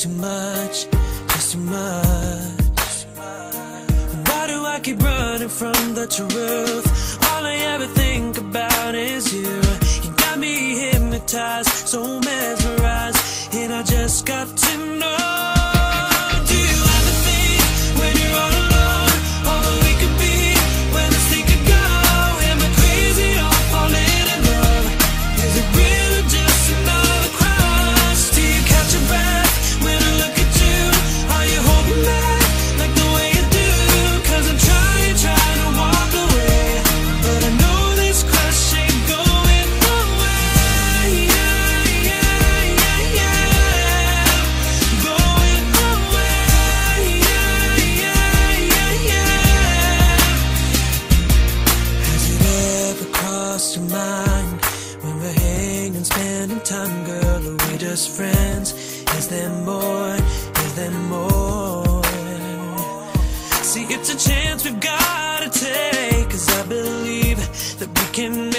Too much, just too much Why do I keep running from the truth? All I ever think about is you You got me hypnotized, so mesmerized And I just got to know spending time, girl? Are we just friends? Is there more? Is there more? See, it's a chance we've gotta take, cause I believe that we can